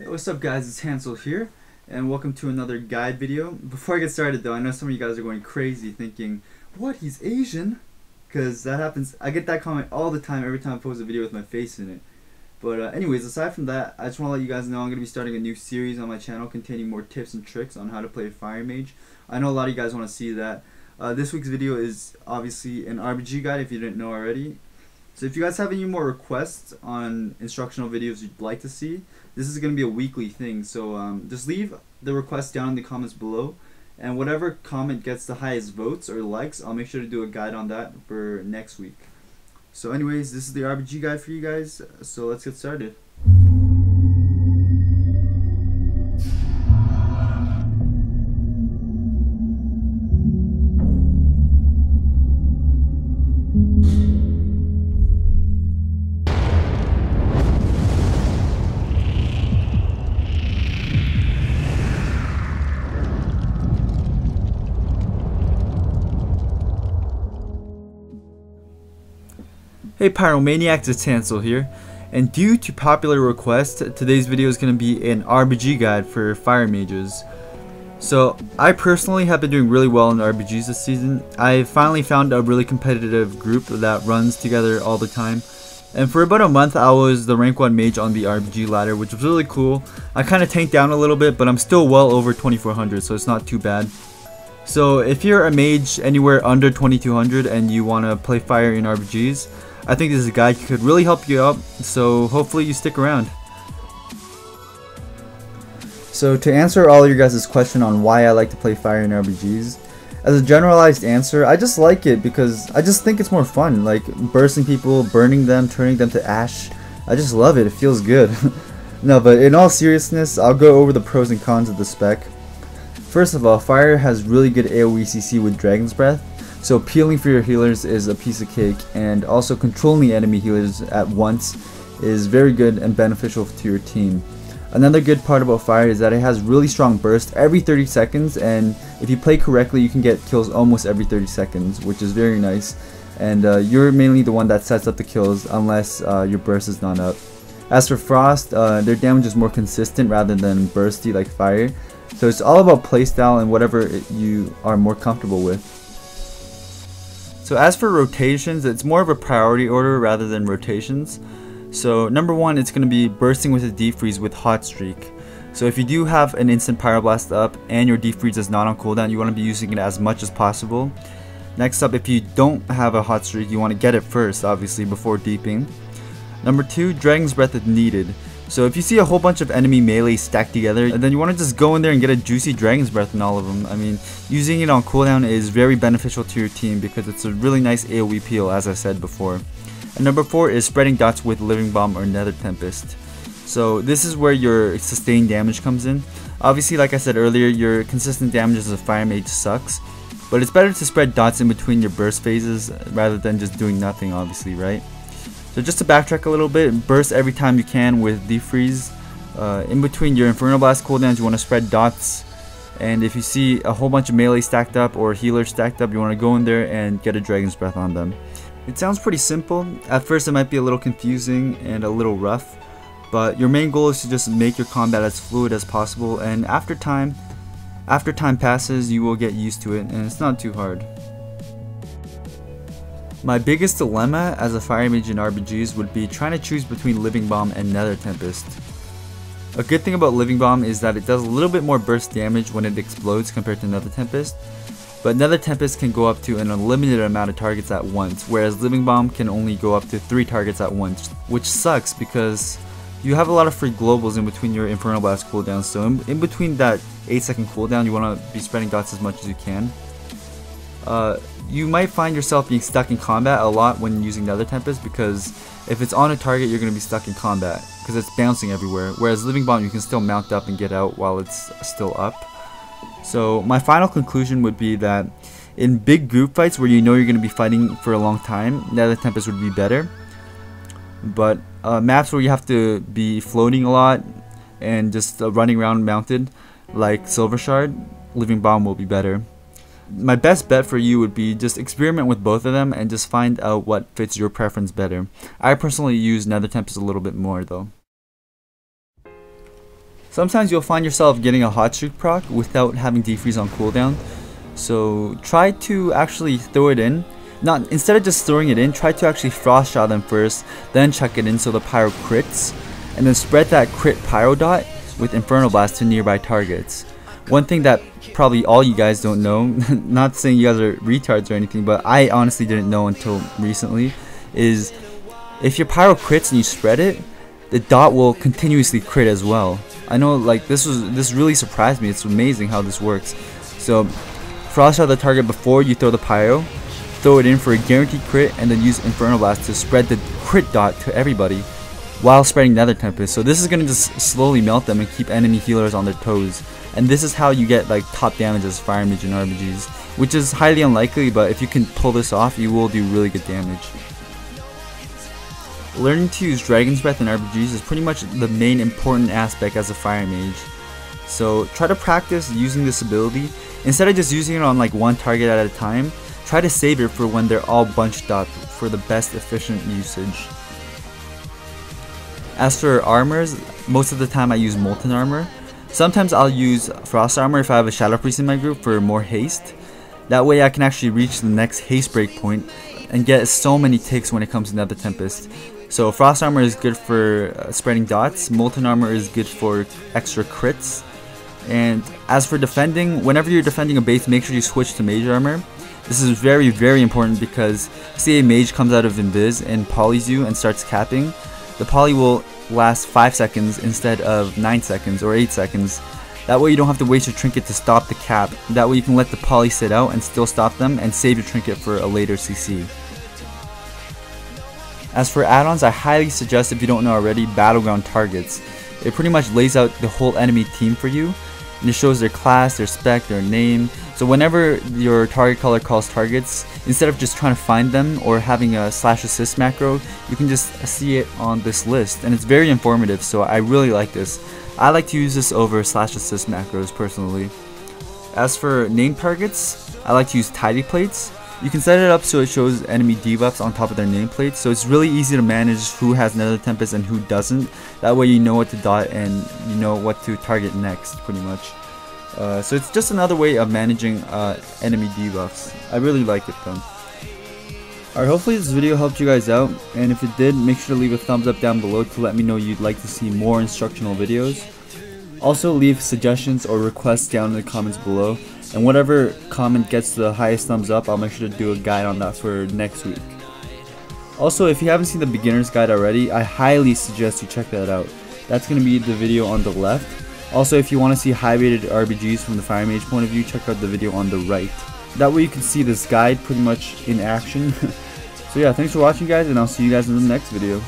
Hey, what's up guys, it's Hansol here, and welcome to another guide video. Before I get started though, I know some of you guys are going crazy thinking, what, he's Asian? Because that happens, I get that comment all the time every time I post a video with my face in it. But uh, anyways, aside from that, I just want to let you guys know I'm going to be starting a new series on my channel containing more tips and tricks on how to play Fire Mage. I know a lot of you guys want to see that. Uh, this week's video is obviously an RBG guide if you didn't know already. So if you guys have any more requests on instructional videos you'd like to see, this is going to be a weekly thing. So um, just leave the request down in the comments below. And whatever comment gets the highest votes or likes, I'll make sure to do a guide on that for next week. So anyways, this is the RBG guide for you guys. So let's get started. Hey Pyromaniacs, it's Hansol here, and due to popular request, today's video is going to be an RBG guide for fire mages. So, I personally have been doing really well in RBGs this season. I finally found a really competitive group that runs together all the time. And for about a month, I was the rank 1 mage on the RBG ladder, which was really cool. I kind of tanked down a little bit, but I'm still well over 2400, so it's not too bad. So if you're a mage anywhere under 2200 and you want to play fire in RBGs, I think this is a guide could really help you out, so hopefully you stick around. So to answer all your guys' question on why I like to play fire in RBGs, as a generalized answer, I just like it because I just think it's more fun, like bursting people, burning them, turning them to ash. I just love it, it feels good. no, but in all seriousness, I'll go over the pros and cons of the spec. First of all, fire has really good AoE CC with Dragon's Breath, so peeling for your healers is a piece of cake and also controlling the enemy healers at once is very good and beneficial to your team. Another good part about Fire is that it has really strong burst every 30 seconds and if you play correctly you can get kills almost every 30 seconds which is very nice and uh, you're mainly the one that sets up the kills unless uh, your burst is not up. As for Frost, uh, their damage is more consistent rather than bursty like Fire so it's all about playstyle and whatever you are more comfortable with. So as for rotations, it's more of a priority order rather than rotations. So number one, it's going to be bursting with a deep freeze with hot streak. So if you do have an instant pyroblast up and your deep freeze is not on cooldown, you want to be using it as much as possible. Next up, if you don't have a hot streak, you want to get it first, obviously, before deeping. Number two, Dragon's Breath is needed. So if you see a whole bunch of enemy melee stacked together, then you want to just go in there and get a juicy Dragon's Breath in all of them. I mean, using it on cooldown is very beneficial to your team because it's a really nice AoE peel as I said before. And number 4 is spreading dots with Living Bomb or Nether Tempest. So this is where your sustained damage comes in. Obviously, like I said earlier, your consistent damage as a Fire Mage sucks. But it's better to spread dots in between your burst phases rather than just doing nothing, obviously, right? So just to backtrack a little bit, burst every time you can with deep freeze. Uh, in between your Inferno Blast cooldowns, you want to spread dots. And if you see a whole bunch of melee stacked up or healers stacked up, you want to go in there and get a Dragon's Breath on them. It sounds pretty simple. At first it might be a little confusing and a little rough. But your main goal is to just make your combat as fluid as possible. And after time, after time passes, you will get used to it. And it's not too hard. My biggest dilemma as a fire mage in RBGs would be trying to choose between Living Bomb and Nether Tempest. A good thing about Living Bomb is that it does a little bit more burst damage when it explodes compared to Nether Tempest, but Nether Tempest can go up to an unlimited amount of targets at once, whereas Living Bomb can only go up to 3 targets at once, which sucks because you have a lot of free globals in between your Inferno Blast cooldown, so in, in between that 8 second cooldown you want to be spreading dots as much as you can. Uh, you might find yourself being stuck in combat a lot when using Nether Tempest because if it's on a target you're going to be stuck in combat because it's bouncing everywhere whereas Living Bomb you can still mount up and get out while it's still up. So my final conclusion would be that in big group fights where you know you're going to be fighting for a long time, Nether Tempest would be better. But uh, maps where you have to be floating a lot and just uh, running around mounted like Silvershard, Living Bomb will be better my best bet for you would be just experiment with both of them and just find out what fits your preference better. I personally use Nether Tempest a little bit more though. Sometimes you'll find yourself getting a hot streak proc without having deep freeze on cooldown. So try to actually throw it in. Not instead of just throwing it in, try to actually frost shot them first, then chuck it in so the pyro crits, and then spread that crit pyro dot with Inferno Blast to nearby targets. One thing that probably all you guys don't know, not saying you guys are retards or anything, but I honestly didn't know until recently, is if your pyro crits and you spread it, the dot will continuously crit as well. I know like this was this really surprised me. It's amazing how this works. So frost out the target before you throw the pyro, throw it in for a guaranteed crit, and then use Inferno Blast to spread the crit dot to everybody while spreading Nether Tempest. So this is going to just slowly melt them and keep enemy healers on their toes. And this is how you get like top damage as Fire Mage and RBGs, which is highly unlikely, but if you can pull this off, you will do really good damage. Learning to use Dragon's Breath and RBGs is pretty much the main important aspect as a Fire Mage. So try to practice using this ability. Instead of just using it on like one target at a time, try to save it for when they're all bunched up for the best efficient usage. As for armors, most of the time I use Molten Armor. Sometimes I'll use Frost Armor if I have a Shadow Priest in my group for more haste. That way I can actually reach the next haste breakpoint point and get so many ticks when it comes to Nether Tempest. So Frost Armor is good for uh, spreading dots, Molten Armor is good for extra crits. And as for defending, whenever you're defending a base, make sure you switch to Mage Armor. This is very, very important because say a mage comes out of Invis and polys you and starts capping, the poly will last 5 seconds instead of 9 seconds or 8 seconds. That way you don't have to waste your trinket to stop the cap. That way you can let the poly sit out and still stop them and save your trinket for a later CC. As for add-ons, I highly suggest if you don't know already, Battleground Targets. It pretty much lays out the whole enemy team for you and it shows their class, their spec, their name. So whenever your target color calls targets, instead of just trying to find them or having a slash assist macro, you can just see it on this list. And it's very informative, so I really like this. I like to use this over slash assist macros personally. As for name targets, I like to use tidy plates. You can set it up so it shows enemy debuffs on top of their nameplates, so it's really easy to manage who has Nether Tempest and who doesn't. That way you know what to dot and you know what to target next, pretty much. Uh, so it's just another way of managing uh, enemy debuffs. I really like it though. Alright, hopefully this video helped you guys out, and if it did, make sure to leave a thumbs up down below to let me know you'd like to see more instructional videos. Also leave suggestions or requests down in the comments below, and whatever comment gets the highest thumbs up, I'll make sure to do a guide on that for next week. Also, if you haven't seen the beginner's guide already, I highly suggest you check that out. That's going to be the video on the left. Also, if you want to see high rated RBGs from the Fire Mage point of view, check out the video on the right. That way you can see this guide pretty much in action. so yeah, thanks for watching guys, and I'll see you guys in the next video.